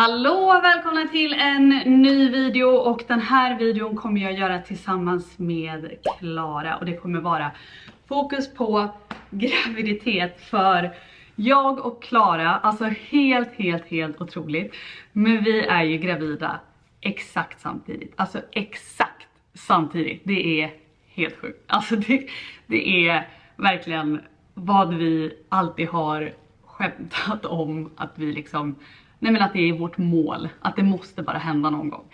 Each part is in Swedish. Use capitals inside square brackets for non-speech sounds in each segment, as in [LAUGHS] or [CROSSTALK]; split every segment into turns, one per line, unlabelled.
Hallå välkomna till en ny video och den här videon kommer jag göra tillsammans med Klara och det kommer vara fokus på graviditet för jag och Klara, alltså helt helt helt otroligt, men vi är ju gravida exakt samtidigt, alltså exakt samtidigt, det är helt sjukt, alltså det, det är verkligen vad vi alltid har skämtat om att vi liksom Nej men att det är vårt mål, att det måste bara hända någon gång.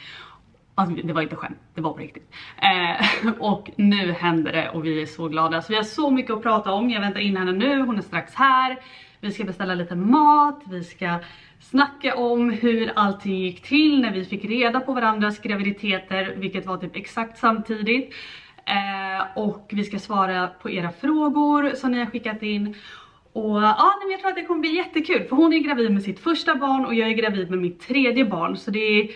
Alltså det var inte skämt, det var på riktigt. Eh, [LAUGHS] och nu händer det och vi är så glada. Så vi har så mycket att prata om, jag väntar in henne nu, hon är strax här. Vi ska beställa lite mat, vi ska snacka om hur allting gick till när vi fick reda på varandras graviditeter, vilket var typ exakt samtidigt. Eh, och vi ska svara på era frågor som ni har skickat in. Och ja, men jag tror att det kommer bli jättekul för hon är gravid med sitt första barn och jag är gravid med mitt tredje barn. Så det är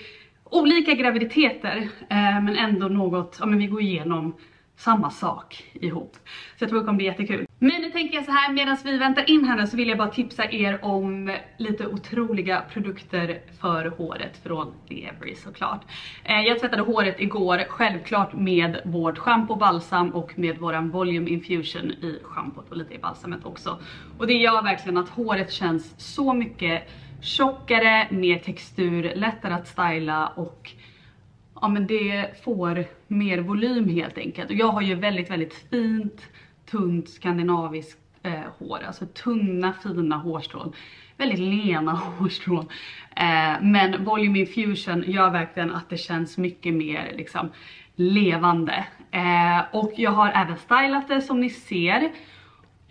olika graviditeter eh, men ändå något, ja men vi går igenom samma sak ihop. Så jag tror det kommer bli jättekul. Men nu tänker jag så här, medan vi väntar in henne så vill jag bara tipsa er om lite otroliga produkter för håret från The Every såklart. Eh, jag tvättade håret igår, självklart med vårt shampoo, balsam och med våran volume infusion i schampot och lite i balsamet också. Och det gör verkligen att håret känns så mycket tjockare, mer textur, lättare att styla och ja men det får mer volym helt enkelt. Och jag har ju väldigt, väldigt fint, tunt skandinaviskt eh, hår. Alltså tunna, fina hårstrån. Väldigt lena [LAUGHS] hårstrån. Eh, men Volume Infusion gör verkligen att det känns mycket mer liksom levande. Eh, och jag har även stylat det som ni ser.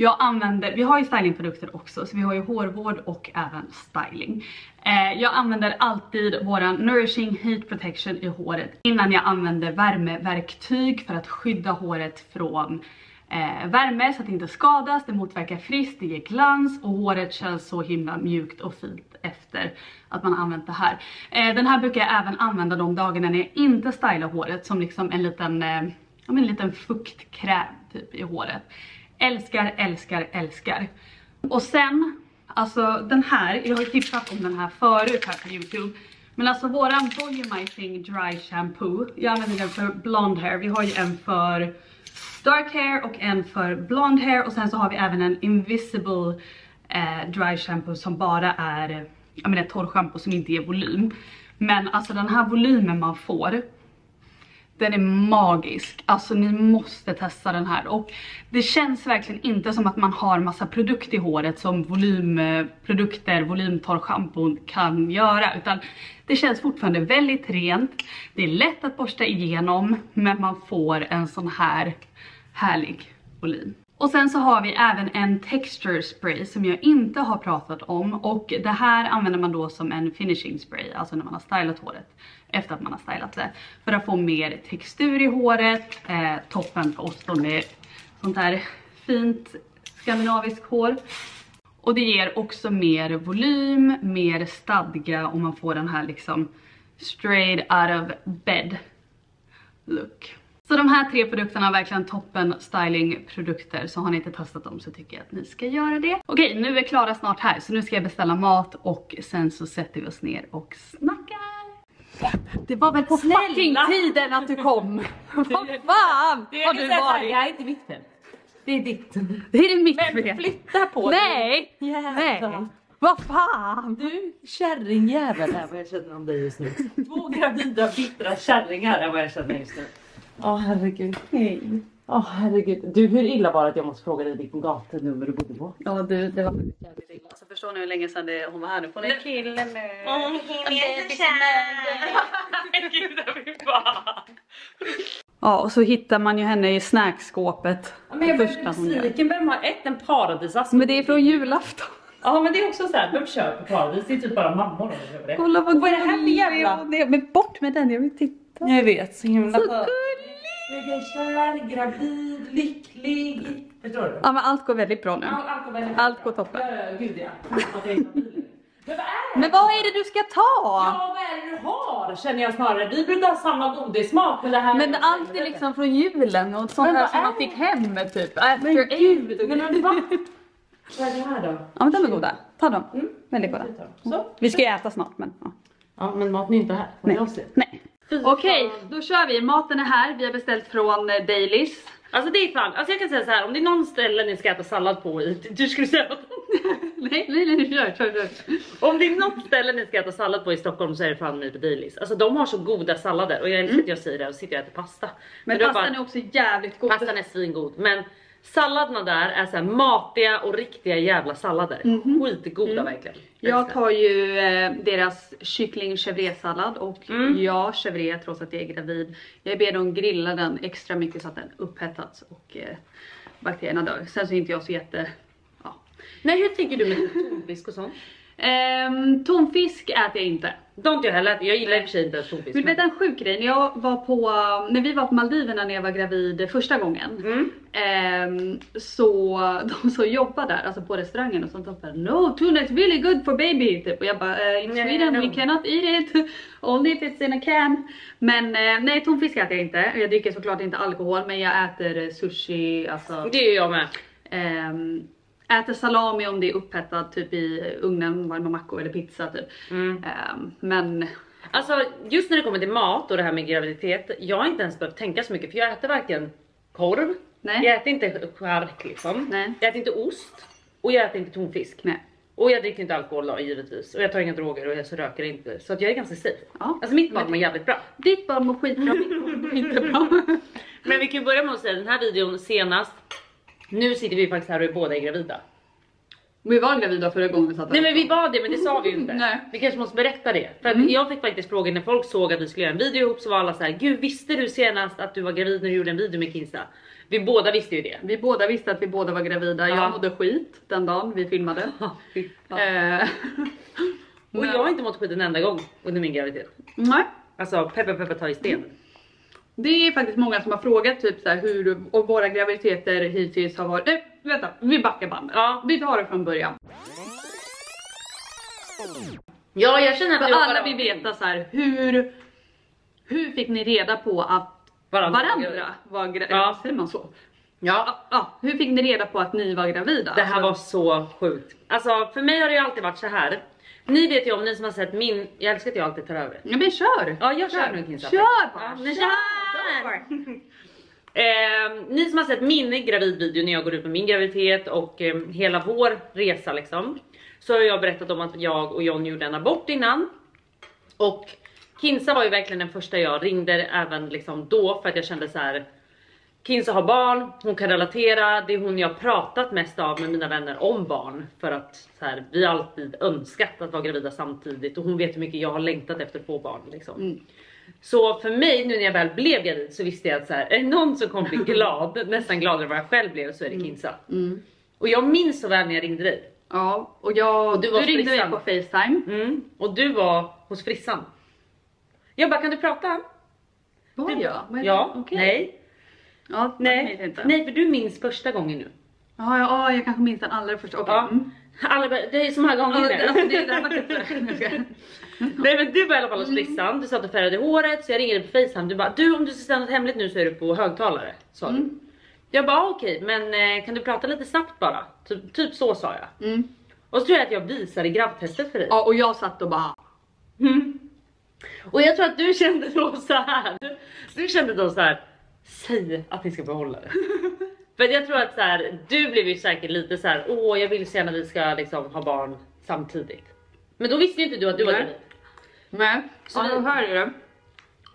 Jag använder, vi har ju stylingprodukter också så vi har ju hårvård och även styling. Eh, jag använder alltid våran Nourishing Heat Protection i håret innan jag använder värmeverktyg för att skydda håret från eh, värme så att det inte skadas, det motverkar frist, det ger glans och håret känns så himla mjukt och fint efter att man har använt det här. Eh, den här brukar jag även använda de dagarna när jag inte stylar håret som liksom en liten, eh, en liten fuktkräm typ i håret. Älskar, älskar, älskar. Och sen, alltså den här, jag har ju tipsat om den här förut här på Youtube. Men alltså våran Volumizing Dry Shampoo, jag använder den för blond hair. Vi har ju en för dark hair och en för blond hair. Och sen så har vi även en Invisible eh, Dry Shampoo som bara är, jag menar torrschampo som inte ger volym. Men alltså den här volymen man får den är magisk. Alltså ni måste testa den här. Och det känns verkligen inte som att man har massa produkt i håret som volymprodukter, volymtorrschampon kan göra. Utan det känns fortfarande väldigt rent. Det är lätt att borsta igenom men man får en sån här härlig volym. Och sen så har vi även en texture spray som jag inte har pratat om och det här använder man då som en finishing spray, alltså när man har stylat håret efter att man har stylat det. För att få mer textur i håret, eh, toppen för oss som med sånt här fint skandinaviskt hår. Och det ger också mer volym, mer stadga och man får den här liksom straight out of bed look. Så de här tre produkterna är verkligen toppen stylingprodukter så har ni inte testat dem så tycker jag att ni ska göra det. Okej, nu är Klara snart här så nu ska jag beställa mat och sen så sätter vi oss ner och snackar. Det var väl på Snälla. fucking tiden att du kom! [LAUGHS] Vad fan
det har du varit? Det här är inte mitt fel.
Det är ditt. Det är mitt fel.
Men flytta på
dig. Nej! Nej! Vad fan!
Du kärringjävel är vad jag känner om dig just nu. Två gravida bittra kärringar är vad jag känner just nu. Åh oh, herregud. Hej. Åh oh, herregud. Du hur illa var det att jag måste fråga dig vilken gatunummer du bodde på?
Ja du det var jävligt illa. Så förstår ni hur länge sedan det, hon var här nu. Hon är en kille nu. Åh oh, Gud fy fan. Ja och så hittar man ju henne i snackskåpet.
Ja, men jag blir besviken. Vem har ett en paradisask?
Men det är från julafton.
Ja men det är också såhär, vem köper paradis? Det är typ bara mammor som
köper det. Kolla vad, vad är det här för jävla? Men bort med den, jag vill titta.
Jag vet, så himla
Så gullig!
Är kär, gravid, lycklig. Förstår du?
Ja men allt går väldigt bra nu.
Ja, allt går väldigt bra.
Allt går toppen.
Ja, ja, gud ja. Men vad är
det? Men vad är det du ska ta?
Ja vad är det du har känner jag snarare. Vi brukar ha samma godissmak men det här
Men allt är liksom från julen och sånt där som man fick hem typ.
After men gud, men va? Vad är det här då?
Ja men de är goda. Ta dem. Mm. Väldigt goda. Så. Vi ska ju äta snart men ja.
Ja men maten är inte här.
Nej. Nej. Okej, då kör vi. Maten är här. Vi har beställt från eh, Dailys.
Alltså det är fan, alltså jag kan säga så här om det är någon ställe ni ska äta sallad på i, du skulle säga något. [LAUGHS]
nej, nej, nej, kör, kör, kör.
Om det är något ställe ni ska äta sallad på i Stockholm så är det fan mig på Dailys. Alltså de har så goda sallader och jag älskar att jag säger det och sitter och äter pasta.
Mm. Men
var
pastan
bara-
är också jävligt god.
Pastan är svingod men salladerna där är så matiga och riktiga jävla sallader. Skitgoda verkligen.
Mhm. Mm. Jag
Älskar.
tar ju eh, deras kyckling chèvresallad och
Mm.
jag chèvre trots att jag är gravid. Jag ber dem grilla den extra mycket så att den upphettats och eh, bakterierna dör. Sen så är inte jag så jätte... Ja.
Nej hur tänker du med tonfisk och sånt?
Ehm, tonfisk äter jag inte.
De inte jag heller, jag gillar i och för sig inte ens tonfisk.
Men du vet en sjuk grej, när, jag var på, när vi var på Maldiverna när jag var gravid första gången.
Mm.
ehm, så [LAUGHS] de som jobbar där, alltså på restaurangen och sånt, de bara No tuna is really good for baby typ. Och jag bara eh, in Sweden
no.
we cannot eat it, [LAUGHS] only if it's in a can. Men eh, nej tonfisk äter jag inte. Jag dricker såklart inte alkohol men jag äter eh, sushi, alltså
Det är jag med.
ehm, Äter salami om det är upphettat typ i ugnen, varma mackor eller pizza typ.
Mm.
Ehm, men
Alltså just när det kommer till mat och det här med graviditet, jag har inte ens behövt tänka så mycket för jag äter varken korv,
Nej.
jag äter inte chark liksom,
Nej.
jag äter inte ost och jag äter inte tonfisk.
nej.
Och jag dricker inte alkohol då givetvis och jag tar inga droger och jag så röker inte så att jag är ganska safe.
Ja.
Alltså mitt barn mår jävligt bra.
Ditt barn mår skitbra, mitt barn mår inte bra. [LAUGHS]
Men vi kan börja med att säga den här videon senast, nu sitter vi faktiskt här och är båda är gravida.
Vi var gravida förra gången vi satt
Nej
här.
men vi var det men det sa vi ju inte.
Nej.
Vi kanske måste berätta det. För att jag fick faktiskt frågan när folk såg att vi skulle göra en video ihop så var alla så här: Gud visste du senast att du var gravid när du gjorde en video med Kinsa? Vi båda visste ju det.
Vi båda visste att vi båda var gravida.
Ja.
Jag mådde skit den dagen vi filmade. [LAUGHS] Eh, [LAUGHS]
Och jag har inte mått skit en enda gång under min graviditet.
nej.
Alltså peppa peppa ta i sten.
Det är faktiskt många som har frågat typ så här hur och våra graviditeter hittills har varit. Nej, vänta, vi backar bandet.
Ja.
Vi tar det från början.
Ja jag känner att
För
vi
alla vill veta så här hur hur fick ni reda på att
Varandra.
varandra var gravida?
Ja.
Säger man så?
Ja.
Ja, hur fick ni reda på att ni var gravida?
Det här
Alltså,
var så sjukt. Alltså för mig har det ju alltid varit så här. Ni vet ju om ni som har sett min, jag älskar att jag alltid tar över.
Ja men kör!
Ja jag kör nu Kinsa.
Kör bara!
Ja,
kör!
kör! [LAUGHS] Eh, ni som har sett min gravidvideo när jag går ut med min graviditet och eh, hela vår resa liksom. Så har jag berättat om att jag och John gjorde en abort innan. Och Kinsa var ju verkligen den första jag ringde även liksom då för att jag kände så här. Kinsa har barn, hon kan relatera, det är hon jag pratat mest av med mina vänner om barn. För att så här, vi har alltid önskat att vara gravida samtidigt och hon vet hur mycket jag har längtat efter att få barn. Liksom.
Mm.
Så för mig nu när jag väl blev gravid så visste jag att så här, är det någon som kommer bli [LAUGHS] glad, nästan gladare än vad jag själv blev så är det Kinsa.
Mm.
Och jag minns så väl när jag ringde dig.
Ja, och jag,
du
du, ringde mig på Facetime.
Mm. Och du var hos frissan. Jag bara kan du prata?
Var
Du-
jag? Men-
Ja,
okej.
nej,
Ja,
nej.
Inte.
nej för du minns första gången nu.
Ja, ja, ja, jag kanske minns den allra första. Okej.
Ja.
Mm.
Alla det är så många gånger
Ja, det, alltså, det, det här [LAUGHS] [LAUGHS]
Nej men du var i alla fall hos
Mm.
frissan, du satt och färgade håret så jag ringde på facetime. Du bara du om du ska säga något hemligt nu så är du på högtalare. Sa du.
Mm.
Jag bara "Ah, okej men eh, kan du prata lite snabbt bara? Typ, typ så sa jag.
Mm.
Och så tror jag att jag visade grabbtestet för dig.
Ja, och jag satt och bara
Mm. Och jag tror att du kände då så här. Du kände då så här. Säg att ni ska behålla det. [LAUGHS] För jag tror att så här, du blev ju säkert lite så här. Åh, jag vill så gärna vi ska liksom ha barn samtidigt. Men då visste ju inte du att du var
Nej.
gravid.
Nej,
Så
ja, då hör det.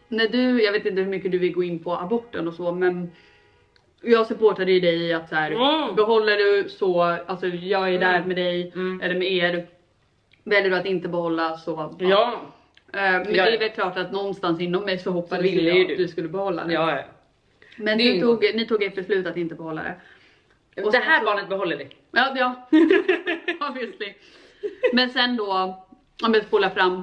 När du, jag vet inte hur mycket du vill gå in på aborten och så men jag supportade ju dig i att så här,
Mm.
behåller du så, alltså jag är där
Mm.
med dig
Mm.
eller med er. Väljer du att inte behålla så
Ja.
Eh, Men
Ja,
det
ja.
är väl klart att någonstans inom mig så hoppades
Så ville
jag att
du.
du skulle behålla det.
Ja, ja.
Men
Det ju
tog, ni tog ett beslut att inte behålla det. Och
det här
så-
barnet behåller vi.
Ja, ja. [LAUGHS] obviously. Men sen då, om jag spolar fram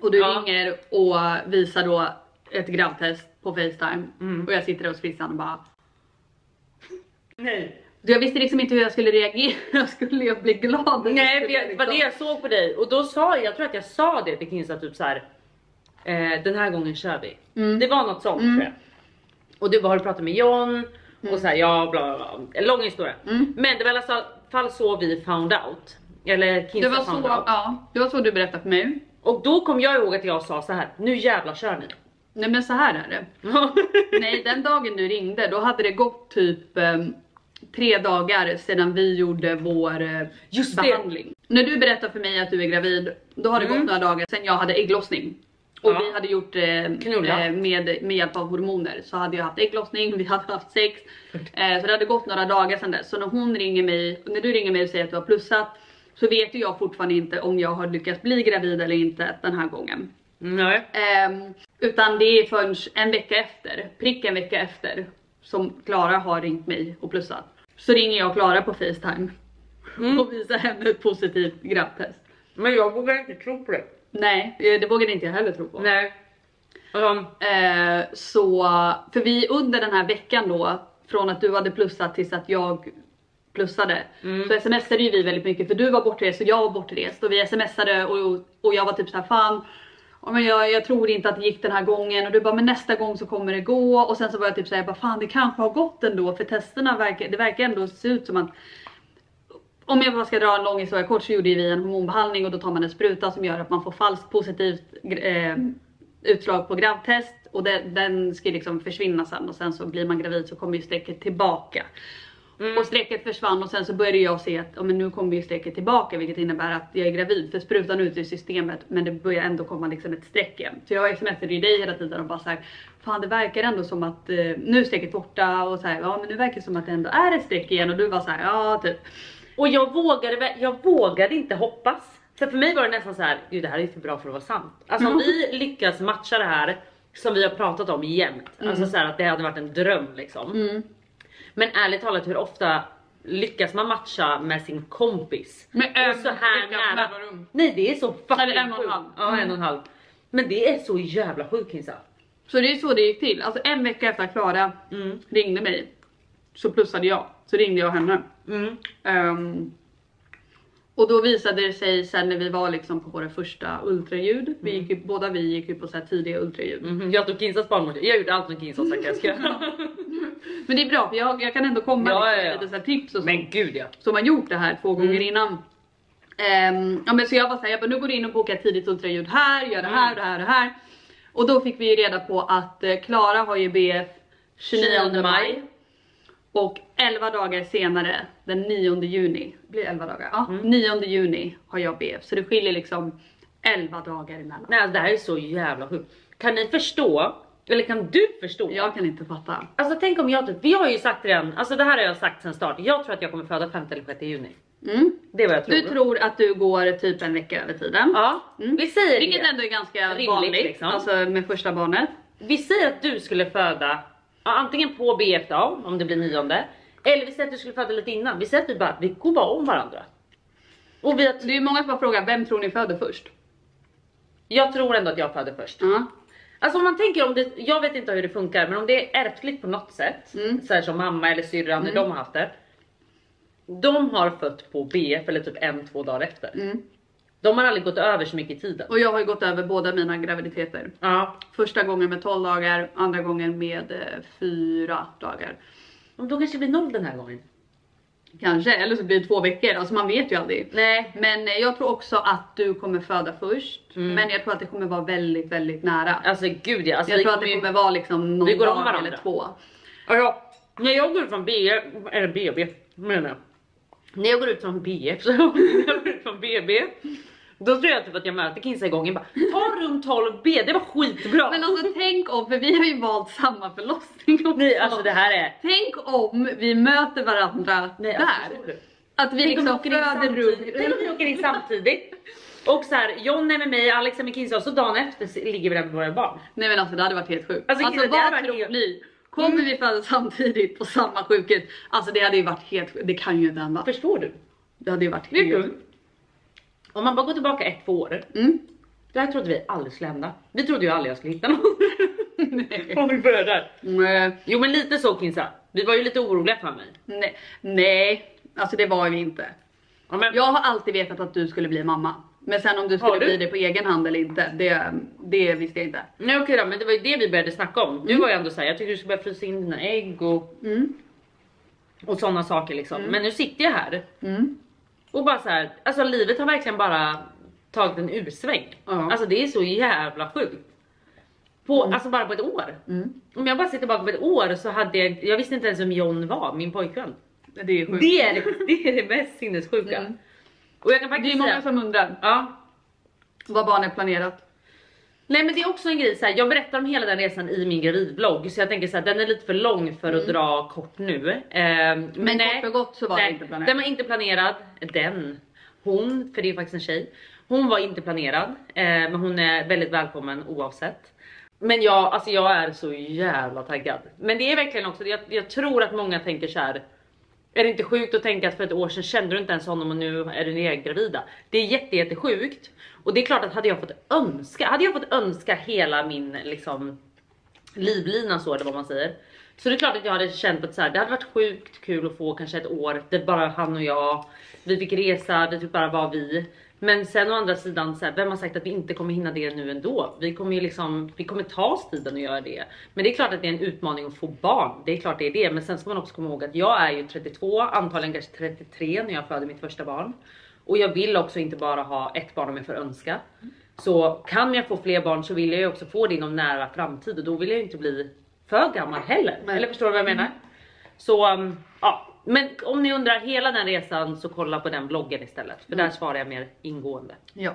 och du
Ja.
ringer och visar då ett grabbtest på Facetime
Mm.
och jag sitter hos frissan och bara
Nej.
jag visste liksom inte hur jag skulle reagera, [LAUGHS] skulle jag bli glad?
Nej, för jag, det var det jag såg på dig och då sa jag, jag tror att jag sa det till Kinsa typ så här. Eh, den här gången kör vi.
Mm.
Det var något sånt
Mm.
tror jag. Och du bara har du pratat med John och så här, ja bla bla bla. Lång historia.
Mm.
Men det var i alla fall så vi found out. Eller
Det
Kinsa
var, så,
found out.
ja, det var så du berättade för mig.
Och då kom jag ihåg att jag sa så här. nu jävlar kör ni.
Nej men så här är det. [LAUGHS] Nej den dagen du ringde då hade det gått typ eh, tre dagar sedan vi gjorde vår eh,
Just det.
behandling. När du berättar för mig att du är gravid, då har det gått några dagar sedan jag hade ägglossning. Och.
Ja.
vi hade gjort eh, eh, med, med hjälp av hormoner. Så hade jag haft ägglossning, vi hade haft sex. [LAUGHS] Eh, så det hade gått några dagar sedan dess. Så när hon ringer mig, när du ringer mig och säger att du har plussat så vet ju jag fortfarande inte om jag har lyckats bli gravid eller inte den här gången.
Nej.
Ehm, utan det är förrän en vecka efter, prick en vecka efter, som Klara har ringt mig och plussat. Så ringer jag Klara på Facetime
Mm.
och visar henne ett positivt grabbtest.
Men jag vågar inte tro på det.
Nej, eh, det vågade inte jag heller tro på.
Nej. Um,
Eh, så, för vi under den här veckan då, från att du hade plussat tills att jag plussade,
Mm.
så smsade ju vi väldigt mycket för du var bortrest och jag var bortrest och vi smsade och, och jag var typ såhär fan men jag, jag tror inte att det gick den här gången och du bara men nästa gång så kommer det gå och sen så var jag typ såhär bara fan det kanske har gått ändå för testerna verkar, det verkar ändå se ut som att om jag bara ska dra en lång historia kort så gjorde vi en hormonbehandling och då tar man en spruta som gör att man får falskt positivt eh, utslag på gravtest och det, den ska liksom försvinna sen och sen så blir man gravid så kommer ju strecket tillbaka. Och strecket försvann och sen så började jag se att ja, men nu kommer ju strecket tillbaka vilket innebär att jag är gravid för sprutan är ute i systemet men det börjar ändå komma liksom ett streck igen. Så jag smsade ju dig hela tiden och bara såhär Fan det verkar ändå som att eh, nu är strecket borta och så här, ja men nu verkar det som att det ändå är ett streck igen och du var så här, ja typ.
Och jag vågade, jag vågade inte hoppas. För för mig var det nästan så här, gud det här är för bra för att vara sant. Alltså om vi [LAUGHS] lyckas matcha det här som vi har pratat om jämt. Alltså så här, att det hade varit en dröm liksom.
Mm.
Men ärligt talat hur ofta lyckas man matcha med sin kompis?
Med
Och
en
så här nära. Nej det är så fucking
Eller en och en
sjukt.
halv.
Ja en och en halv. Men det är så jävla sjukt Kinsa.
Så det är så det gick till. Alltså en vecka efter att Klara
Mm.
ringde mig så plussade jag. Så ringde jag henne.
Mm.
Ehm, och då visade det sig sen när vi var liksom på våra första ultraljud. Vi gick ju, båda vi gick ju på så här tidiga ultraljud.
Mhm, Jag tog Kinsas barnmorska, jag gjorde allt som Kinsa sa jag ska göra. [LAUGHS]
Men det är bra för jag, jag kan ändå komma
Ja,
med
ja, ja.
lite så här tips och så.
Men gud ja.
Som har gjort det här två gånger
Mm.
innan. Ehm, ja, men så jag var såhär, jag bara, nu går du in och bokar tidigt ultraljud här, gör det här,
Mm.
det här, det här. Och då fick vi ju reda på att eh, Klara har ju BF 29 maj. Och 11 dagar senare, den 9 juni, blir det 11 dagar? Ja,
Mm.
9 juni har jag BF. Så det skiljer liksom 11 dagar emellan.
Nej alltså det här är så jävla sjukt. Kan ni förstå? Eller kan du förstå?
Jag kan inte fatta.
Alltså tänk om jag typ, vi har ju sagt redan, alltså det här har jag sagt sen start. Jag tror att jag kommer föda 5 eller 6 juni.
Mm.
Det är vad jag tror.
Du tror att du går typ en vecka över tiden.
Ja,
Mm.
vi säger
Vilket
det.
ändå är ganska
Rimligt,
vanligt,
liksom.
alltså med första barnet.
Vi säger att du skulle föda ja, antingen på BF då, om det blir nionde. Eller vi säger att du skulle föda lite innan. Vi säger att vi bara, vi går bara om varandra. Och vi har,
Det är många som har frågat, vem tror ni föder först?
jag tror ändå att jag föder först.
Ja.
Alltså om man tänker om det, jag vet inte hur det funkar men om det är ärftligt på något sätt.
Mm.
Så här som mamma eller syrran när de har haft det. De har fött på BF eller typ en, två dagar efter.
Mm.
De har aldrig gått över så mycket i tiden.
Och jag har ju gått över båda mina graviditeter.
Ja,
Första gången med 12 dagar, andra gången med eh, 4 dagar.
men då kanske det blir noll den här gången.
Kanske, eller så blir det två veckor, alltså man vet ju aldrig.
Nej.
Men eh, jag tror också att du kommer föda först.
Mm.
Men jag tror att det kommer vara väldigt, väldigt nära.
Alltså gud ja. Alltså,
jag
vi
tror att det
ju-
kommer vara liksom någon
Vi går om
dag
varandra.
eller två.
Alltså, när jag går ut från BF, eller BB menar jag. När jag går ut från BF, så [LAUGHS] när jag går ut från BB. Då tror jag typ att jag möter Kinsa igång och bara ta rum 12B, det var skitbra.
Men alltså tänk om, för vi har ju valt samma förlossning också.
Nej alltså det här är...
Tänk om vi möter varandra
Nej,
där. Att vi
Tänk om
liksom föder
samtidigt. Tänk om vi
rum.
åker in samtidigt. Och så här, John är med mig, Alex är med Kinsa och så dagen efter ligger vi där med våra barn.
Nej men alltså det hade varit helt sjukt.
Alltså,
Alltså, vad tror ni? Kommer vi föda samtidigt på samma sjukhus? Alltså det hade ju varit helt. Det kan ju inte hända.
Förstår du?
Det hade ju varit
är
helt sjukt.
Om man bara går tillbaka ett, två år.
Mm.
Det här trodde vi aldrig skulle hända. Vi trodde ju aldrig jag skulle hitta någon. [LAUGHS]
Nej.
Om vi börjar där.
Nej.
Jo men lite så Kinsa. Vi var ju lite oroliga för mig.
Nej. Nej, alltså det var vi inte.
Ja, men,
Jag har alltid vetat att du skulle bli mamma. Men sen om du skulle
du?
bli det på egen hand eller inte, det, det visste jag inte.
Nej okej då, men det var ju det vi började snacka om. Du var ju ändå såhär, jag tycker du ska börja frysa in dina ägg och,
Mm.
och sådana saker liksom. Men nu sitter jag här
Mm.
och bara så här, alltså livet har verkligen bara tagit en ursväng.
Ja.
Alltså det är så jävla sjukt. På, Alltså bara på ett år.
Mm.
Om jag bara ser tillbaka på ett år så hade jag, jag visste inte ens vem John var, min pojkvän.
Det är sjukt.
Det är det, det, är det mest sinnessjuka.
Mm.
Och jag kan
Det
faktiskt
är många
säga,
som undrar
ja,
vad barnet planerat.
Nej men det är också en grej så här, jag berättar om hela den resan i min gravidvlogg så jag tänker så här, den är lite för lång för att dra kort nu. Eh, men
Men
nej,
kort och gott så var det
nej,
inte planerat.
Den var inte planerad. Den, hon, för det är faktiskt en tjej. Hon var inte planerad eh, men hon är väldigt välkommen oavsett. Men jag, alltså jag är så jävla taggad. Men det är verkligen också, jag, jag tror att många tänker så här. Är det inte sjukt att tänka att för ett år sedan kände du inte ens honom och nu är du gravida? Det är jätte, jättesjukt. Och det är klart att hade jag fått önska, hade jag fått önska hela min liksom livlina så eller vad man säger. Så det är klart att jag hade känt att så här, det hade varit sjukt kul att få kanske ett år där bara han och jag, vi fick resa, det typ bara var vi. Men sen å andra sidan, så här, vem har sagt att vi inte kommer hinna det nu ändå? Vi kommer ju liksom, vi kommer ta oss tiden att göra det. Men det är klart att det är en utmaning att få barn. Det är klart det är det. Men sen ska man också komma ihåg att jag är ju 32, antagligen kanske 33 när jag föder mitt första barn. Och jag vill också inte bara ha ett barn om jag får önska. Så kan jag få fler barn så vill jag ju också få det inom nära framtid och då vill jag ju inte bli för gammal heller.
Nej.
Eller förstår du vad jag menar? Så um, ja, men om ni undrar hela den resan så kolla på den vloggen istället. För där svarar jag mer ingående.
Ja.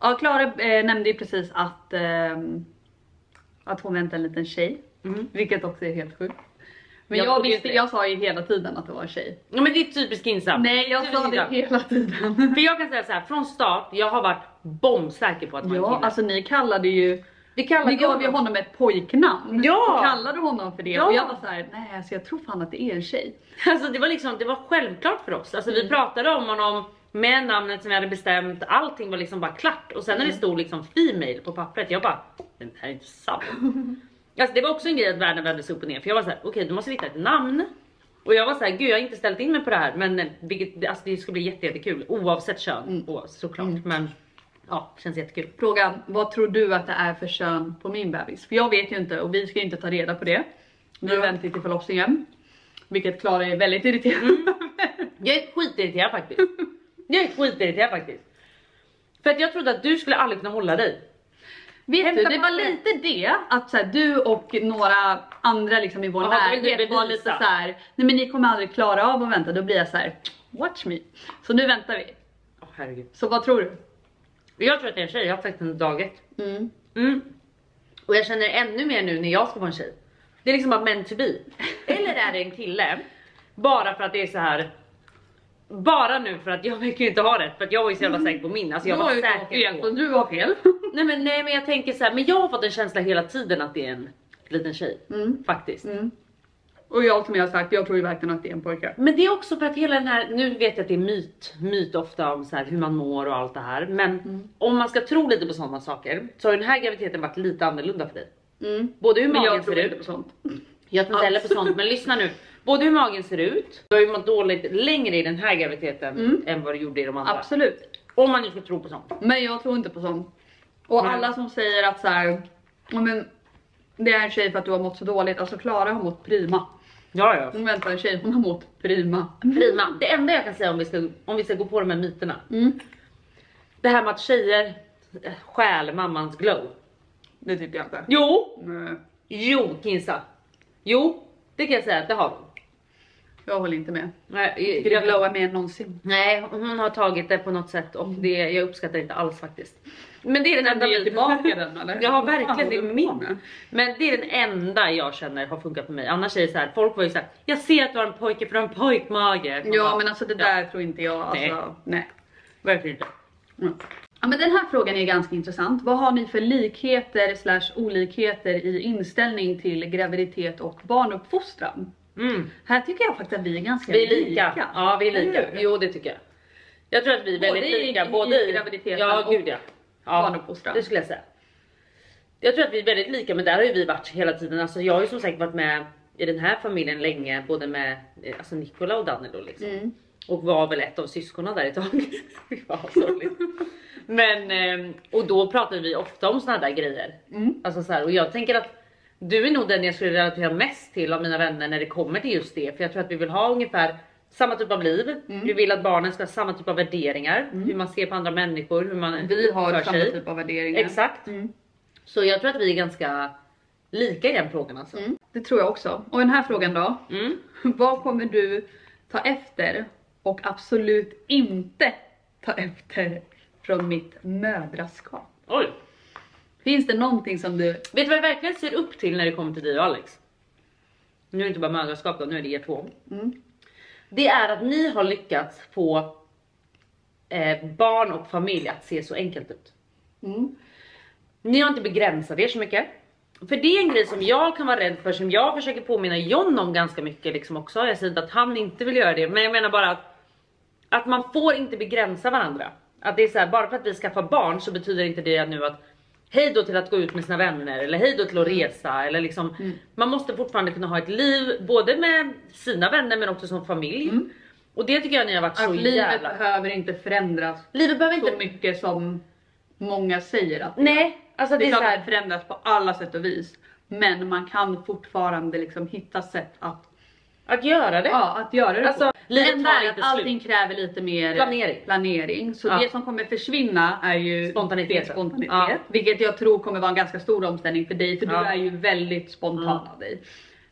Ja, Klara eh, nämnde ju precis att, ehm, att hon väntar en liten tjej.
Mm.
Vilket också är helt sjukt. Men
Jag
jag, visste,
det.
jag sa ju hela tiden att det var en tjej.
Ja men det är typiskt Kinsa.
Nej jag
Typiskt
sa det hela tiden.
För jag kan säga så här, från start, jag har varit bombsäker på att vara en
Ja,
kille.
alltså ni kallade ju,
vi kallar
ni gav ju honom ett pojknamn.
Ja.
Och kallade honom för det.
Ja.
Och jag var så här, nej alltså jag tror fan att det är en tjej. [LAUGHS]
Alltså det var liksom, det var självklart för oss. Alltså vi pratade om honom med namnet som vi hade bestämt, allting var liksom bara klart. Och sen när det stod liksom female på pappret, jag bara, det här är inte sant. [LAUGHS] alltså det var också en grej att världen vändes upp och ner. För jag var såhär, okej du måste hitta ett namn. Och jag var såhär, gud jag har inte ställt in mig på det här. Men eh, vilket, alltså det ska bli jätte, jättekul oavsett kön. Och, såklart. Men ja, känns jättekul.
Frågan, vad tror du att det är för kön på min bebis? För jag vet ju inte och vi ska ju inte ta reda på det. Vi
Ja.
väntar till förlossningen. Vilket Klara är väldigt irriterad
Mm. Jag är skitirriterad faktiskt. Jag är skitirriterad faktiskt. För att jag trodde att du skulle aldrig kunna hålla dig.
Vet
Hämta
du, det var lite det att så här, du och några andra liksom i vår
vill
närhet var lite så här. nej men ni kommer aldrig klara av att vänta. Då blir jag så här, watch me. Så nu väntar vi.
Åh herregud.
Så vad tror du?
Jag tror att det är en tjej, jag har faktiskt en dag ett.
Mm.
Mm. Och jag känner ännu mer nu när jag ska vara en tjej. Det är liksom bara meant to be. Eller är det en kille? Bara för att det är så här. Bara nu för att jag verkar inte ha rätt för att jag var ju så jävla säker på min. Alltså jag var
ju
säker på.
du har fel. [LAUGHS]
Nej men, nej men jag tänker så här, men jag har fått en känsla hela tiden att det är en liten tjej.
Mm.
Faktiskt.
Mm. Och jag som jag har sagt, jag tror ju verkligen att det är en pojke.
Men det är också för att hela den här, nu vet jag att det är myt, myt ofta om så här hur man mår och allt det här. Men
Mm.
om man ska tro lite på sådana saker så har den här graviditeten varit lite annorlunda för dig.
Mm.
Både hur
Men
magen
jag tror
ser
inte
ut,
på sånt.
jag tror inte heller på sånt men lyssna nu. Både hur magen ser ut, du har ju mått dåligt längre i den här graviditeten
Mm.
än vad du gjorde i de andra.
Absolut.
Om man nu ska tro på sånt.
Men jag tror inte på sånt. Och
Nej.
alla som säger att så här, men det är en tjej för att du har mått så dåligt. Alltså Klara har mått prima.
Ja ja.
Hon väntar en tjej, hon har mått prima.
Prima. Det enda jag kan säga om vi ska, om vi ska gå på de här myterna.
Mm.
Det här med att tjejer stjäl mammans glow.
Det tycker jag inte.
Jo!
Nej,
Jo Kinsa. Jo, det kan jag säga att det har hon.
Jag håller inte med.
Nej,
det glowar mer än någonsin.
Nej, hon har tagit det på något sätt och det, jag uppskattar inte alls faktiskt. Men det är den enda myten.
tillbaka den eller?
Ja verkligen, det är min. Men det är den enda jag känner har funkat för mig. Annars är det så här, folk var ju såhär, jag ser att du har en pojke för du har en pojkmage.
Ja
bara,
men alltså det
ja,
där tror inte jag. Alltså,
Nej.
nej.
Verkligen inte.
Mm. Ja, men den här frågan är ganska intressant. Vad har ni för likheter slash olikheter i inställning till graviditet och barnuppfostran?
Mm.
Här tycker jag faktiskt att vi är ganska
Vi är lika. Ja vi är lika. Jo det tycker jag. Jag tror att vi är
Både
väldigt lika.
i
både i
graviditeten
Ja
och
gud ja. ja.
barnuppfostran.
Det skulle jag säga. Jag tror att vi är väldigt lika men där har ju vi varit hela tiden. Alltså jag har ju som sagt varit med i den här familjen länge både med eh, alltså Nicola och Danilo liksom.
Mm.
Och var väl ett av syskonen där ett tag. [LAUGHS] Men ehm, och då pratade vi ofta om såna där grejer.
Mm.
Alltså så här, och jag tänker att du är nog den jag skulle relatera mest till av mina vänner när det kommer till just det. För jag tror att vi vill ha ungefär samma typ av liv.
Mm.
Du vill att barnen ska ha samma typ av värderingar, hur man ser på andra människor, hur man
Vi har samma
sig.
typ av värderingar.
Exakt.
Mm.
Så jag tror att vi är ganska lika i den frågan alltså.
Mm. Det tror jag också. Och den här frågan då?
Mm. [LAUGHS]
Vad kommer du ta efter och absolut inte ta efter från mitt mödraskap?
Oj.
Finns det någonting som du...
Vet du vad jag verkligen ser upp till när det kommer till dig och Alex? Nu är det inte bara mödraskap då, nu är det er två.
Mm.
Det är att ni har lyckats få eh, barn och familj att se så enkelt ut.
Mm.
Ni har inte begränsat er så mycket. För det är en grej som jag kan vara rädd för, som jag försöker påminna John om ganska mycket liksom också. Jag säger inte att han inte vill göra det, men jag menar bara att, att man får inte begränsa varandra. Att det är så här, bara för att vi skaffar barn så betyder inte det nu att hej då till att gå ut med sina vänner eller hej då till att resa eller liksom.
Mm.
Man måste fortfarande kunna ha ett liv både med sina vänner men också som familj. Och det tycker jag ni har varit så
Att livet
jävla...
behöver inte förändras
Livet behöver
så
inte...
mycket som många säger att det
Nej, alltså
Det
det är så här...
förändras på alla sätt och vis. Men man kan fortfarande liksom hitta sätt att,
Att göra det.
ja, att göra det
Alltså,
på.
livet tar
är
inte
att allting kräver lite mer
Planering.
planering. Så
Ja.
det som kommer försvinna är ju
Spontanitet.
spontanitet.
Ja.
Vilket jag tror kommer vara en ganska stor omställning för dig för
Ja.
du är ju väldigt spontan av dig.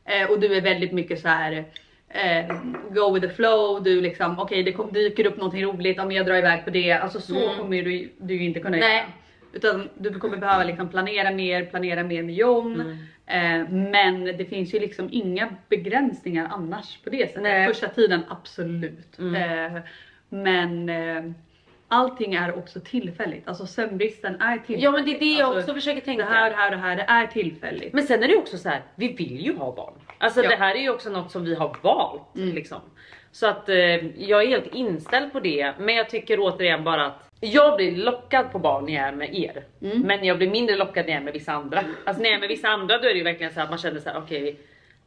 Eh, och du är väldigt mycket så här. Eh, go with the flow, du liksom okej det kom, dyker upp någonting roligt, om jag drar iväg på det. Alltså så
Mm.
kommer du, du inte kunna
Nej.
göra. Utan du kommer behöva liksom planera mer, planera mer med John.
Mm.
Eh, men det finns ju liksom inga begränsningar annars på det sättet.
Nej.
Första tiden absolut.
Mm.
Eh, men eh, allting är också tillfälligt. Alltså sömnbristen är tillfällig.
Ja men det är det jag
Alltså,
också försöker tänka.
Det här, det här, det här, det är tillfälligt.
Men sen är det ju också så här, vi vill ju ha barn. Alltså
Ja.
det här är ju också något som vi har valt
Mm.
liksom. Så att eh, jag är helt inställd på det. Men jag tycker återigen bara att jag blir lockad på barn när jag är med er.
Mm.
Men jag blir mindre lockad när jag är med vissa andra. Alltså när jag är med vissa andra då är det ju verkligen så att man känner så här: okej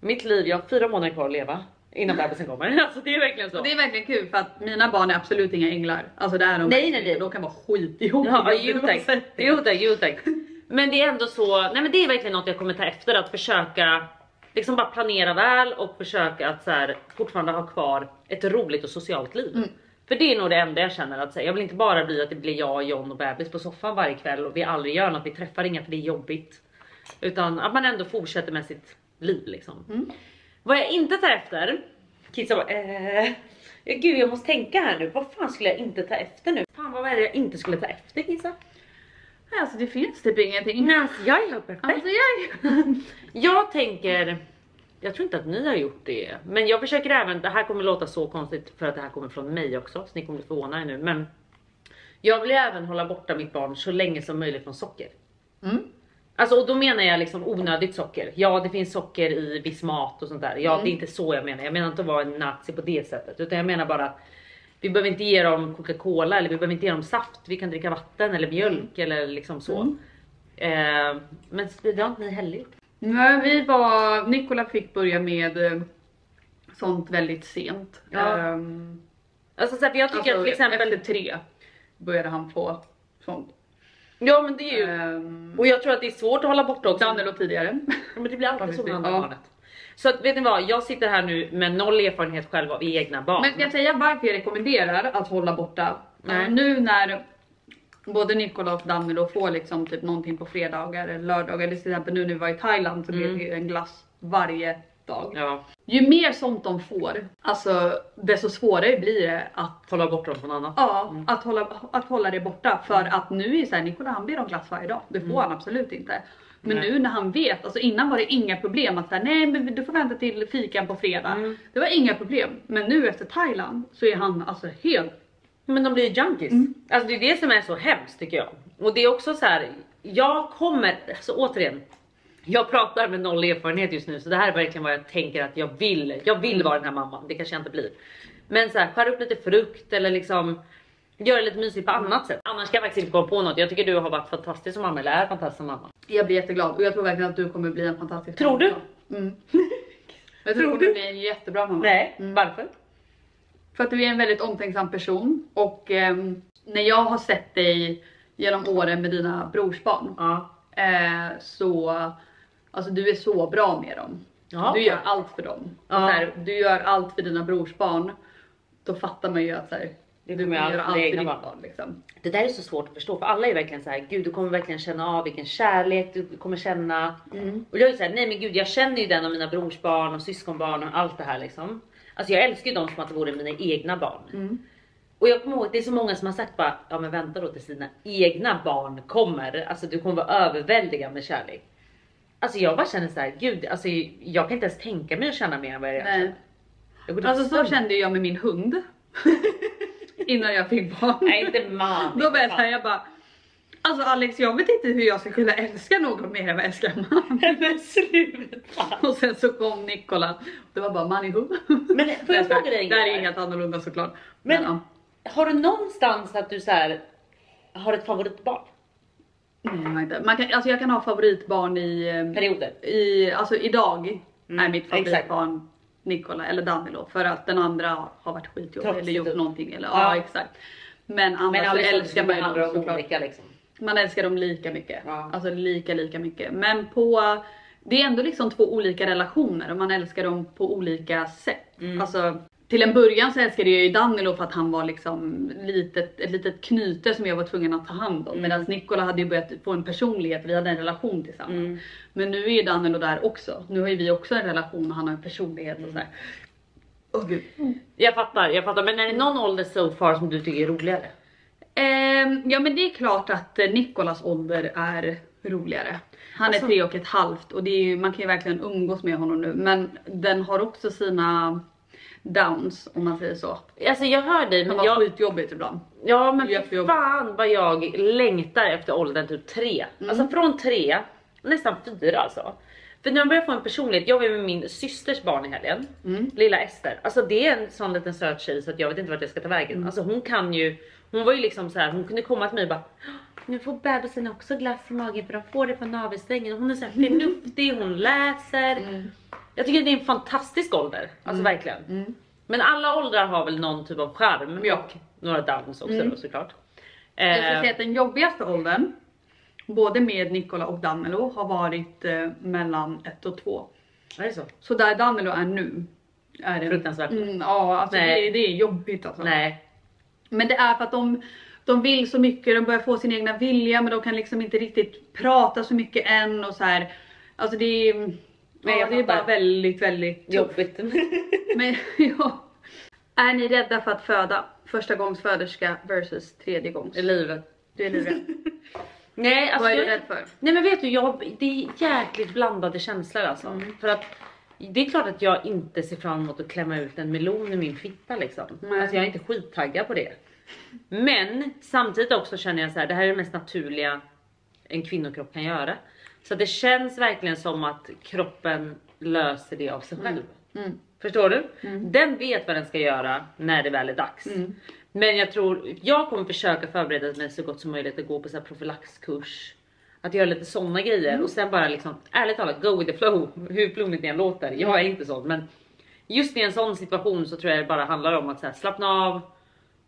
mitt liv, jag har fyra månader kvar att leva innan bebisen kommer. [LAUGHS] Alltså det är verkligen så.
Och det är verkligen kul för att mina barn är absolut inga änglar. Alltså det är de
Nej, nej, nej.
De kan vara skitjobbiga.
Ja, tack. Jo tack, jo tack. Men det är ändå så, nej men det är verkligen något jag kommer ta efter att försöka liksom bara planera väl och försöka att så här, fortfarande ha kvar ett roligt och socialt liv.
Mm.
För det är nog det enda jag känner att säga. Jag vill inte bara bli att det blir jag, John och bebis på soffan varje kväll och vi aldrig gör något, vi träffar inga för det är jobbigt. Utan att man ändå fortsätter med sitt liv liksom.
Mm.
Vad jag inte tar efter, Kidsa bara eh, Gud jag måste tänka här nu, vad fan skulle jag inte ta efter nu? Fan vad är det jag inte skulle ta efter Kissa?
Nej, Alltså det finns typ ingenting.
Nej, alltså, jag är perfekt.
Alltså jag... [LAUGHS]
Jag tänker, jag tror inte att ni har gjort det, men jag försöker även, det här kommer låta så konstigt för att det här kommer från mig också, så ni kommer bli förvånade nu, men jag vill även hålla borta mitt barn så länge som möjligt från socker.
Mm.
Alltså och då menar jag liksom onödigt socker. Ja det finns socker i viss mat och sånt där. Ja
Mm.
det är inte så jag menar. Jag menar inte att vara en nazi på det sättet. Utan jag menar bara att vi behöver inte ge dem Coca-Cola eller vi behöver inte ge dem saft. Vi kan dricka vatten eller mjölk eller liksom så.
Mm.
Eh, men det har inte ni heller gjort.
Nej, vi var, Nikola fick börja med eh, sånt väldigt sent.
Ja.
Ehm,
Alltså så här, jag tycker
alltså,
att till exempel.
Efter tre började han få sånt.
Ja men det är ju.
Um,
Och jag tror att det är svårt att hålla borta också.
Danne låg tidigare.
Men det blir alltid så med andra
Ja.
barnet. Så att vet ni vad, jag sitter här nu med noll erfarenhet själv av egna barn.
Men jag säga varför jag rekommenderar att hålla borta?
Nej.
Nu när både Nikola och då får liksom typ någonting på fredagar eller lördagar. Eller till exempel nu när vi var i Thailand så blev
Mm.
det ju en glass varje dag.
Ja,
Ju mer sånt de får, alltså desto svårare blir det att
hålla bort dem från annat.
Ja,
Mm.
att, hålla, att hålla det borta. För att nu är så här, Nikola han ber om glass varje dag. Det får han absolut inte. Men
Nej.
nu när han vet, alltså innan var det inga problem att säga nej men du får vänta till fikan på fredag.
Mm.
Det var inga problem. Men nu efter Thailand så är han alltså helt
Men de blir ju junkies.
Mm.
Alltså det är det som är så hemskt tycker jag. Och det är också så här. jag kommer, alltså återigen. Jag pratar med noll erfarenhet just nu så det här är verkligen vad jag tänker att jag vill. Jag vill vara den här mamman, det kanske jag inte blir. Men så här, skär upp lite frukt eller liksom göra det lite mysigt på annat sätt. Annars kan jag faktiskt inte komma på något. Jag tycker du har varit fantastisk som mamma eller är fantastisk som mamma.
Jag blir jätteglad och jag tror verkligen att du kommer bli en fantastisk
Tror
mamma. [LAUGHS]
du?
Mm. Jag tror,
Tror
du kommer
du?
bli en jättebra mamma.
Nej,
Mm.
varför?
För att du är en väldigt omtänksam person och ehm, när jag har sett dig genom åren med dina brorsbarn
Ja.
eh, så alltså du är så bra med dem.
Ja.
Du gör allt för dem.
Ja.
Här, du gör allt för dina brorsbarn då fattar man ju att så här,
Det
du
kommer
göra allt för
egna barn.
liksom.
Det där är så svårt att förstå för alla är verkligen så här, gud du kommer verkligen känna av vilken kärlek du kommer känna. Och jag är så här, nej men gud jag känner ju den av mina brorsbarn och syskonbarn och allt det här liksom. Alltså jag älskar ju dem som att det vore mina egna barn. Och jag kommer ihåg att det är så många som har sagt bara, ja men vänta då tills dina egna barn kommer. Alltså du kommer vara överväldigad med kärlek. Alltså jag bara känner så här, gud alltså jag kan inte ens tänka mig att känna mer än vad jag
Nej.
känner. Jag
Alltså så kände jag med min hund. [LAUGHS] Innan jag fick barn.
Nej inte man.
Då berättade jag bara Alltså Alex jag vet inte hur jag ska kunna älska någon mer än vad jag älskar man. [LAUGHS]
Men sluta.
Och sen så kom Nikola. Det var bara man i.
Men får jag fråga dig
Det här är helt annorlunda såklart.
Men-
ja.
Har du någonstans att du så här har ett favoritbarn?
Nej, jag inte. Man kan, alltså jag kan ha favoritbarn i, eh,
Perioder?
i alltså idag
Mm,
är mitt favoritbarn Nikola eller Danilo för att den andra har varit skitjobbig
Trots
eller gjort
det.
någonting eller
Ja.
ja, exakt. Men annars
Men
älskar man dem såklart.
olika liksom.
Man älskar dem lika mycket.
Ja.
Alltså lika lika mycket. Men på det är ändå liksom två olika relationer och man älskar dem på olika sätt.
Mm.
Alltså till en början så älskade jag ju Danilo för att han var liksom litet, ett litet knyte som jag var tvungen att ta hand om.
Mm.
Medan Nikola hade ju börjat få en personlighet, vi hade en relation tillsammans.
Mm.
Men nu är ju Danilo där också. Nu har ju vi också en relation och han har en personlighet och sådär. Åh gud.
Jag fattar, jag fattar. Men är det någon ålder so far som du tycker är roligare?
Ehm, ja men det är klart att eh, Nikolas ålder är roligare. Han
Alltså-
är tre och ett halvt och det är ju, man kan ju verkligen umgås med honom nu. Men den har också sina downs om man säger så.
Alltså jag hör dig men jag,
skitjobbigt ibland.
ja men fan vad jag längtar efter åldern typ tre.
Mm.
Alltså från tre, nästan fyra alltså. För när jag börjar få en personlighet, jag var med min systers barn i helgen,
Mm.
lilla Ester. Alltså det är en sån liten söt tjej så att jag vet inte vart jag ska ta vägen.
Mm.
Alltså hon kan ju, hon var ju liksom så här, hon kunde komma till mig och bara nu får bebisen också glass i magen för de får det på navelsträngen. Hon är så här förnuftig, hon läser.
Mm.
Jag tycker det är en fantastisk ålder, alltså verkligen. Men alla åldrar har väl någon typ av charm
Ja.
och några downs också
Mm.
då såklart.
Jag skulle
Eh,
säga att den jobbigaste åldern, både med Nikola och Danilo, har varit eh, mellan ett och två.
är det så?
Så där Danilo är nu. Är det,
Fruktansvärt.
Mm, ja alltså det, det är jobbigt alltså.
Nej.
Men det är för att de, de vill så mycket, de börjar få sin egna vilja men de kan liksom inte riktigt prata så mycket än och så här. Alltså det är,
Nej,
ja, det är bara väldigt väldigt tufft.
Jobbigt. [LAUGHS]
Men ja. Är ni rädda för att föda? Första gångs föderska versus tredje gångs.
I livet.
Du är livrädd. [LAUGHS]
Nej alltså.
Vad är du rädd för?
Nej men vet du, jag, det är jäkligt blandade känslor alltså.
Mm.
För att det är klart att jag inte ser fram emot att klämma ut en melon i min fitta liksom.
Nej.
Alltså jag är inte skittaggad på det. Men samtidigt också känner jag så här, det här är det mest naturliga en kvinnokropp kan göra. Så det känns verkligen som att kroppen löser det av sig själv.
Mm.
Förstår du?
Mm.
Den vet vad den ska göra när det väl är dags.
Mm.
Men jag tror, jag kommer försöka förbereda mig så gott som möjligt att gå på så här profylaxkurs. Att göra lite sådana grejer och sen bara liksom ärligt talat go with the flow. [LAUGHS] Hur flummigt det än låter. Jag är inte sån men just i en sån situation så tror jag det bara handlar om att så här, slappna av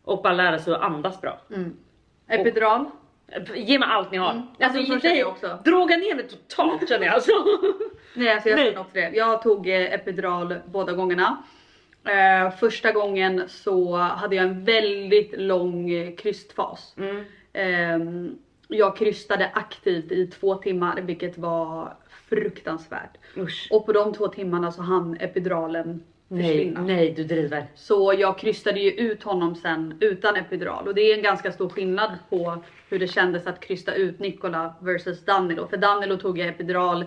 och bara lära sig att andas bra.
Mm. Epidural?
Ge mig allt ni har.
Mm.
Alltså,
Alltså, jag också.
droga ner mig totalt känner jag alltså. [LAUGHS]
Nej alltså jag
Nej.
känner också det. Jag tog eh, epidural båda gångerna. Eh, första gången så hade jag en väldigt lång eh, krystfas.
Mm.
Ehm, jag krystade aktivt i två timmar vilket var fruktansvärt.
Usch.
Och på de två timmarna så hann epiduralen
Nej,
försvinna.
nej du driver.
Så jag krystade ju ut honom sen utan epidural och det är en ganska stor skillnad på hur det kändes att krysta ut Nikola versus Danilo. För Danilo tog jag epidural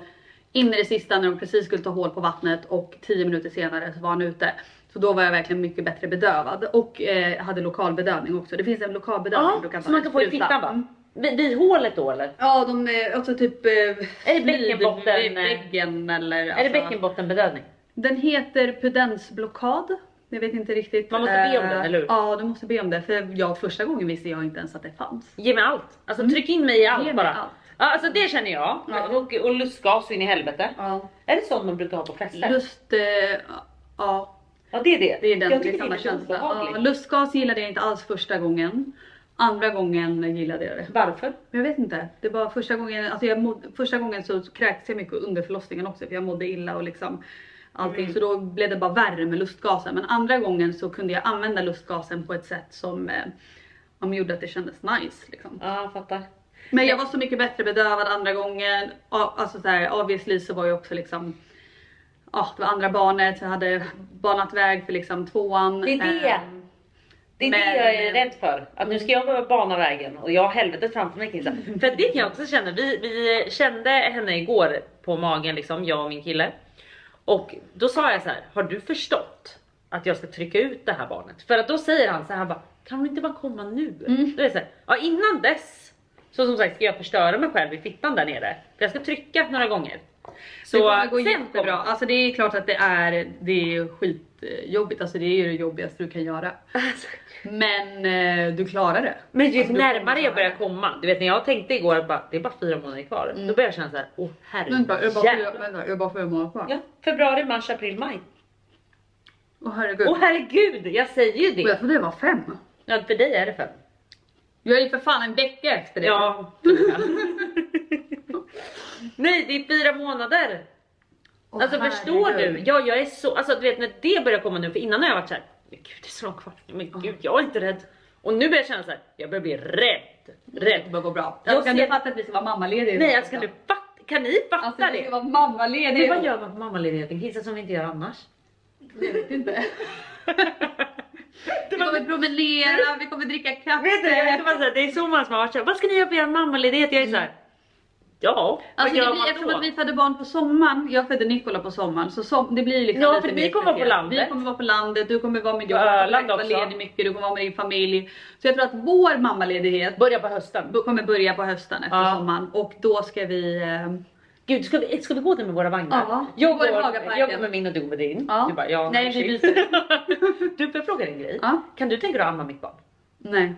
in i det sista när de precis skulle ta hål på vattnet och 10 minuter senare så var han ute. Så då var jag verkligen mycket bättre bedövad och eh, hade lokal bedövning också. Det finns en lokal bedövning
Ja,
du kan ta
som man kan få i fittan va?
Mm.
Vid, vid hålet då eller?
Ja, de är alltså typ... Eh,
Är det bäckenbotten,
vid väggen eller...
Är det
alltså-
bäckenbottenbedövning?
Den heter pudensblockad. Jag vet inte riktigt.
Man måste be om det,
Eh,
eller hur?
Ja, du måste be om det. För jag, första gången visste jag inte ens att det fanns.
Ge mig allt. Alltså tryck in mig i allt
Mm. Ge
bara.
allt.
Ja, alltså det känner jag.
Ja.
Och, och lustgas in i helvete.
Ja.
Är det sånt man brukar ha på fester?
Lust... Eh, ja,
Ja det är det.
det är den
jag
det är
tycker
samma känsla. Ja, lustgas gillade jag inte alls första gången. Andra gången gillade jag det.
Varför?
Jag vet inte. Det var första gången, alltså jag mådde, första gången så kräktes jag mycket under förlossningen också för jag mådde illa och liksom allting
Mm.
så då blev det bara värre med lustgasen. Men andra gången så kunde jag använda lustgasen på ett sätt som eh, gjorde att det kändes nice liksom.
Ja, jag fattar.
Men jag var så mycket bättre bedövad andra gången. Alltså så här, obviously så var jag också liksom Ja, det var andra barnet, jag hade banat väg för liksom tvåan.
Det är det.
Ehm,
Det är
Men-
det jag är rädd för. Att nu ska jag bana vägen och jag har helvetet framför mig Kissa. För det kan jag också känna. Vi, vi kände henne igår på magen liksom, jag och min kille. Och då sa jag så här, har du förstått att jag ska trycka ut det här barnet? För att då säger han så här, han bara, kan hon inte bara komma nu?
Mm.
Då är det så här, ja innan dess. Så som sagt ska jag förstöra mig själv i fittan där nere. För jag ska trycka några gånger.
Så det kommer
sen
gå jättebra. Alltså det är klart att det är, det är skitjobbigt. Alltså det är ju det jobbigaste du kan göra. [LAUGHS] Men eh, du klarar det.
Men ju
Alltså,
närmare jag börjar
det.
komma, du vet när jag tänkte igår att bara, det är bara fyra månader kvar. Då börjar jag känna såhär, åh
Vänta, jag är bara
herrejävlar.
fyra, vänta, jag är bara fyra månader kvar.
Ja, februari, mars, april, maj.
Åh herregud.
Åh herregud, jag säger ju
Och jag
det.
trodde det var fem.
Ja, för dig är det fem.
Jag är ju för fan en vecka efter det.
Ja. [LAUGHS] Nej, det är fyra månader.
Åh,
Alltså förstår du? Ja, jag är så, alltså du vet när det börjar komma nu, för innan har jag varit såhär, men gud det är så långt kvar, men gud jag är inte rädd. Och nu börjar jag känna såhär, jag börjar bli rädd.
Det
Rädd.
kommer gå bra.
Jag
Jag kan
ser-
du fatta att vi ska vara mammalediga?
Nej, alltså, kan du fatta? Kan ni fatta
Alltså vi ska
det?
vara
Men
mammalediga.
vad gör man på mammaledigheten Kissa som vi inte gör annars?
Jag vet inte. [LAUGHS] Vi kommer promenera, vi kommer dricka kaffe.
Vet du, det är så många som har varit såhär, vad ska ni göra på er mammaledighet? Jag är såhär, ja,
Alltså det blir, eftersom att vi födde barn på sommaren, jag födde Nikola på sommaren, så som, det blir liksom
Ja,
lite
för ni kommer vara på landet.
Vi kommer vara på landet, du kommer vara med jobbet,
Öland
du kommer vara ledig mycket, du kommer vara med din familj. Så jag tror att vår mammaledighet
Börja på hösten.
kommer börja på hösten efter
Ja.
sommaren och då ska vi... Eh,
Gud, ska vi, ska vi gå där med våra vagnar?
Ja,
jag,
vi går
jag går med min och du går med din.
Ja.
Du bara, ja,
Nej, vi byter. [LAUGHS]
du, får jag fråga dig en grej?
Ja.
Kan du tänka dig att amma mitt barn?
nej.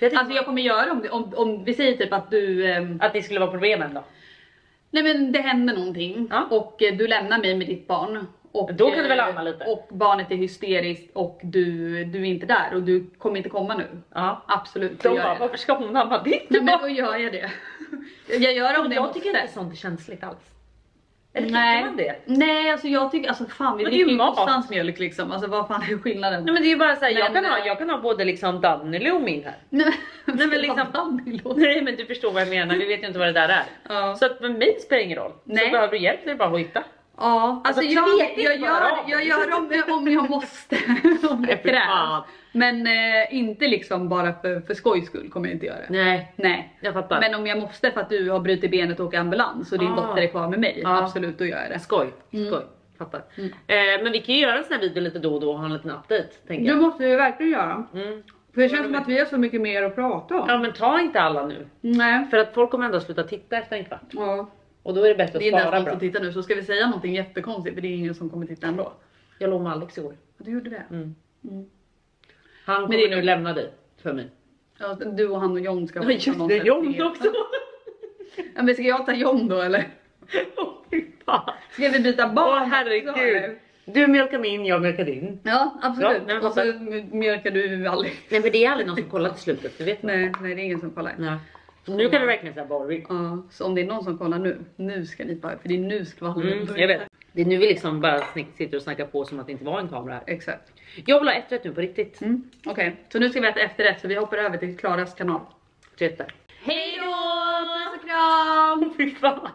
Jag
Alltså jag kommer göra om, det- om, om vi säger typ att du... ehm,
att det skulle vara problemen då.
Nej men det händer någonting
Ja.
och eh, du lämnar mig med ditt barn. Och,
Då kan du väl
eh,
amma lite?
Och barnet är hysteriskt och du, du är inte där och du kommer inte komma nu.
Ja.
Absolut, då
De
gör
bara,
jag det.
varför ska hon amma [LAUGHS] ditt
Nej men
barn?
då gör jag det. Jag gör om det
jag
måste.
tycker inte sånt är känsligt alls. Eller
Nej.
tycker man det?
Nej alltså jag tycker, alltså fan vi
Men det
dricker ju kossans mjölk liksom. Alltså vad fan är skillnaden?
Nej men det är ju bara såhär, jag, kan ha,
eh,
jag kan ha både liksom Danneli och min här.
Nej
Nej, men liksom- [LAUGHS] Nej men du förstår vad jag menar, vi vet ju inte vad det där är.
Ja.
Så att för mig spelar det ingen roll.
Nej.
Så behöver du hjälp så är det bara att hitta.
Ja, alltså
Alltså,
jag, jag,
bara
gör, jag gör om, om jag måste. [LAUGHS] om det krävs. Men eh, inte liksom bara för, för skojs skull kommer jag inte göra det.
Nej,
Nej.
jag fattar.
Men om jag måste för att du har brutit benet och åker ambulans och din
Ah.
dotter är kvar med mig,
Ja.
absolut då gör jag det.
Skoj,
Mm.
skoj. Fattar. Eh, men vi kan ju göra en sån här video lite då och då och ha en liten update. Tänker
Det
jag.
måste vi verkligen göra.
Mm.
För det känns som att vi har så mycket mer att prata om.
Ja men ta inte alla nu.
Nej.
För att folk kommer ändå sluta titta efter en kvart.
Ja.
Och då är det bättre
Det är
att
inte ens
spara
någon
bra.
som tittar nu så ska vi säga någonting jättekonstigt för det är ingen som kommer titta ändå.
Jag låg med Alex igår.
Du gjorde det?
Mm.
Mm.
Han kommer nu lämna dig för mig.
Ja, du och han och John ska på
just
något
det, John också.
Ja, men ska jag ta John då eller? [LAUGHS]
Fan.
Ska vi byta barn?
Åh herregud. Du mjölkar min, jag mjölkar din.
Ja absolut.
Ja,
och så mjölkar du aldrig.
Nej men det är aldrig någon som kollar till slutet, du vet.
Nej, nej det är ingen som kollar.
Nej. Nu kan du verkligen säga Borg.
Ja, så om det är någon som kollar nu, nu ska ni bara, för det är nu skvallret
Mm, jag vet. Det är nu vi liksom bara sitter och snackar på som att det inte var en kamera här.
Exakt.
Jag vill ha efterrätt nu på riktigt.
Mm. Okej, så nu ska vi äta efterrätt så vi hoppar över till Klaras kanal.
Tvätta.
Hej då! Puss och kram! [LAUGHS]
Fy fan.